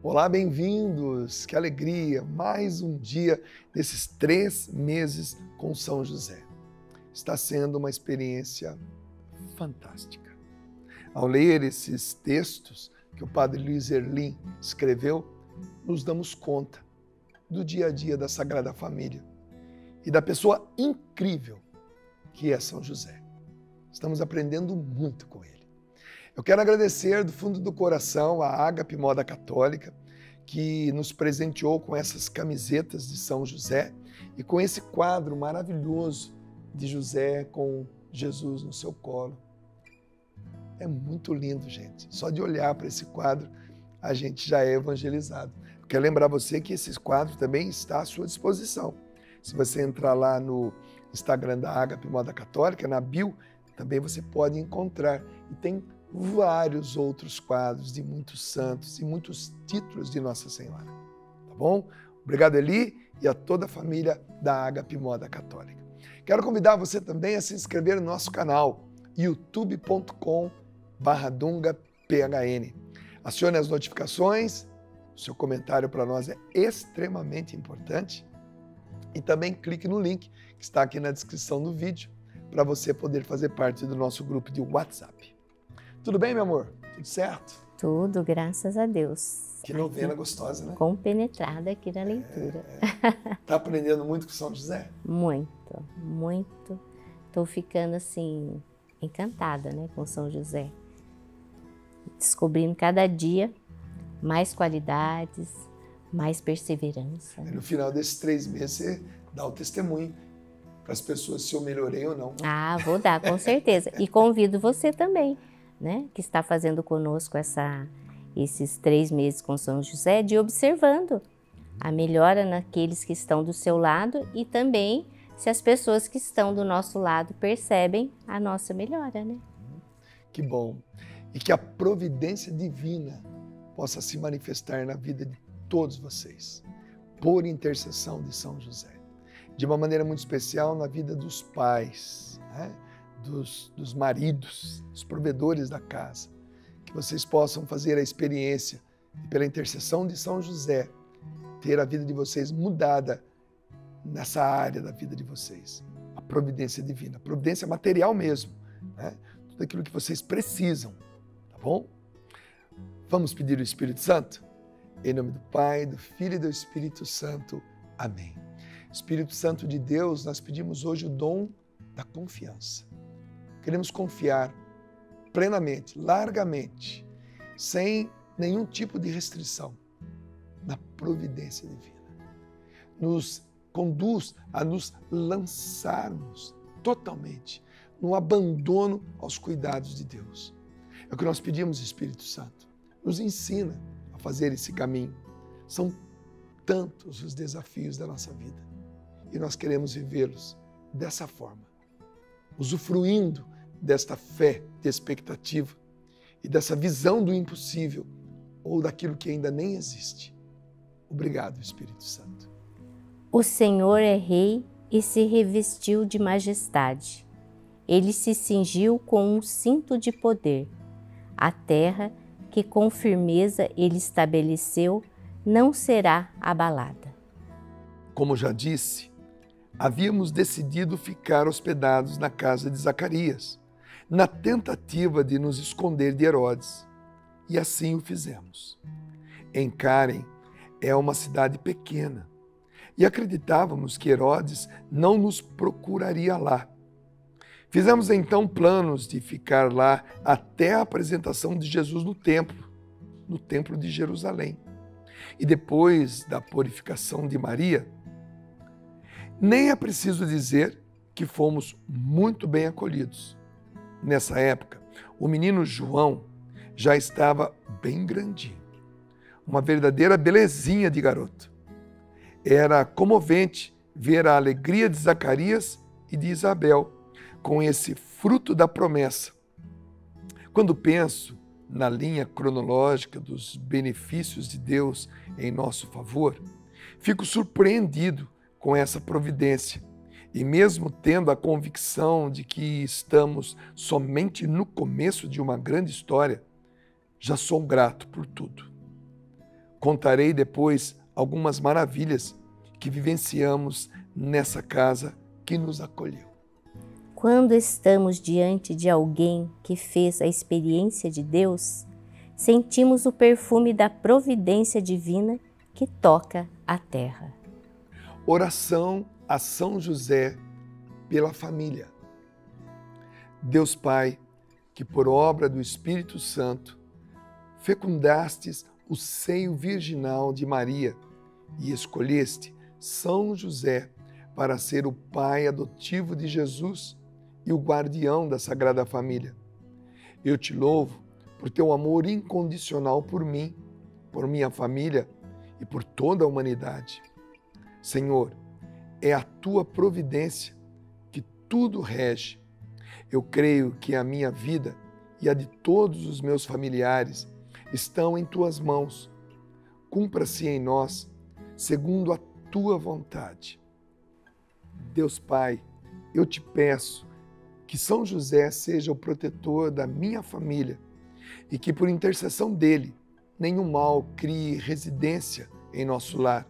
Olá, bem-vindos! Que alegria! Mais um dia desses três meses com São José. Está sendo uma experiência fantástica. Ao ler esses textos que o Padre Luiz Erlim escreveu, nos damos conta do dia a dia da Sagrada Família e da pessoa incrível que é São José. Estamos aprendendo muito com ele. Eu quero agradecer do fundo do coração a Agape Moda Católica, que nos presenteou com essas camisetas de São José e com esse quadro maravilhoso de José com Jesus no seu colo. É muito lindo, gente. Só de olhar para esse quadro, a gente já é evangelizado. Eu quero lembrar você que esse quadro também está à sua disposição. Se você entrar lá no Instagram da Agape Moda Católica, na bio, também você pode encontrar. E tem vários outros quadros de muitos santos e muitos títulos de Nossa Senhora. Tá bom? Obrigado, Eli, e a toda a família da Agape Moda Católica. Quero convidar você também a se inscrever no nosso canal youtube.com phn. Acione as notificações, seu comentário para nós é extremamente importante. E também clique no link que está aqui na descrição do vídeo para você poder fazer parte do nosso grupo de WhatsApp. Tudo bem, meu amor? Tudo certo? Tudo, graças a Deus. Que novena gostosa, né? Compenetrada aqui na leitura. É, é. Tá aprendendo muito com São José? muito, muito. Estou ficando assim encantada, né, com São José. Descobrindo cada dia mais qualidades, mais perseverança. no final desses três meses você dá o testemunho para as pessoas se eu melhorei ou não. Ah, vou dar, com certeza. E convido você também né, que está fazendo conosco essa, esses três meses com São José, de observando a melhora naqueles que estão do seu lado e também se as pessoas que estão do nosso lado percebem a nossa melhora, né? Que bom. E que a providência divina possa se manifestar na vida de todos vocês, por intercessão de São José. De uma maneira muito especial na vida dos pais, né? Dos, dos maridos, dos provedores da casa. Que vocês possam fazer a experiência e, pela intercessão de São José, ter a vida de vocês mudada nessa área da vida de vocês. A providência divina, a providência material mesmo. Né? Tudo aquilo que vocês precisam, tá bom? Vamos pedir o Espírito Santo? Em nome do Pai, do Filho e do Espírito Santo. Amém. Espírito Santo de Deus, nós pedimos hoje o dom da confiança. Queremos confiar plenamente, largamente, sem nenhum tipo de restrição na providência divina. Nos conduz a nos lançarmos totalmente no abandono aos cuidados de Deus. É o que nós pedimos, Espírito Santo. Nos ensina a fazer esse caminho. São tantos os desafios da nossa vida e nós queremos vivê-los dessa forma, usufruindo desta fé, de expectativa e dessa visão do impossível ou daquilo que ainda nem existe. Obrigado, Espírito Santo. O Senhor é Rei e se revestiu de majestade. Ele se cingiu com um cinto de poder. A terra, que com firmeza ele estabeleceu, não será abalada. Como já disse, havíamos decidido ficar hospedados na casa de Zacarias na tentativa de nos esconder de Herodes. E assim o fizemos. Encarem é uma cidade pequena e acreditávamos que Herodes não nos procuraria lá. Fizemos então planos de ficar lá até a apresentação de Jesus no templo, no templo de Jerusalém. E depois da purificação de Maria, nem é preciso dizer que fomos muito bem acolhidos. Nessa época, o menino João já estava bem grandinho, uma verdadeira belezinha de garoto. Era comovente ver a alegria de Zacarias e de Isabel com esse fruto da promessa. Quando penso na linha cronológica dos benefícios de Deus em nosso favor, fico surpreendido com essa providência e mesmo tendo a convicção de que estamos somente no começo de uma grande história, já sou grato por tudo. Contarei depois algumas maravilhas que vivenciamos nessa casa que nos acolheu. Quando estamos diante de alguém que fez a experiência de Deus, sentimos o perfume da providência divina que toca a terra. Oração a São José pela família. Deus Pai, que por obra do Espírito Santo fecundastes o seio virginal de Maria e escolheste São José para ser o pai adotivo de Jesus e o guardião da Sagrada Família. Eu te louvo por teu amor incondicional por mim, por minha família e por toda a humanidade. Senhor, é a tua providência que tudo rege. Eu creio que a minha vida e a de todos os meus familiares estão em tuas mãos. Cumpra-se em nós, segundo a tua vontade. Deus Pai, eu te peço que São José seja o protetor da minha família e que, por intercessão dele, nenhum mal crie residência em nosso lar.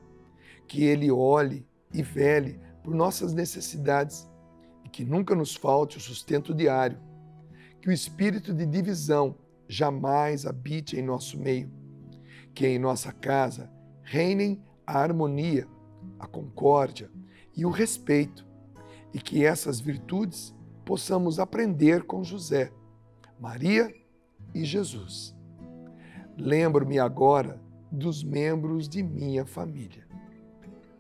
Que ele olhe e vele por nossas necessidades e que nunca nos falte o sustento diário. Que o espírito de divisão jamais habite em nosso meio. Que em nossa casa reinem a harmonia, a concórdia, e o respeito, e que essas virtudes possamos aprender com José, Maria e Jesus. Lembro-me agora dos membros de minha família.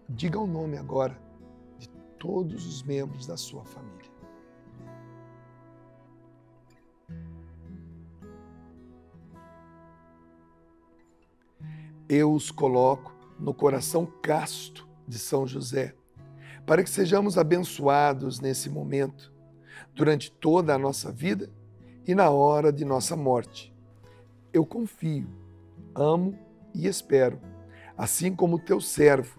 Diga o nome agora de todos os membros da sua família. Eu os coloco no coração casto de São José para que sejamos abençoados nesse momento, durante toda a nossa vida e na hora de nossa morte. Eu confio, amo e espero, assim como teu servo,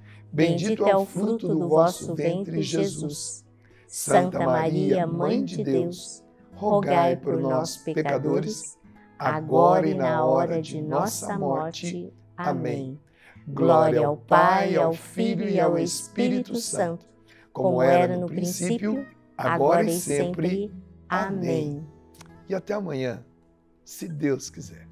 bendito é o fruto do vosso ventre, Jesus. Santa Maria, Mãe de Deus, rogai por nós, pecadores, agora e na hora de nossa morte. Amém. Glória ao Pai, ao Filho e ao Espírito Santo, como era no princípio, agora e sempre. Amém e até amanhã, se Deus quiser.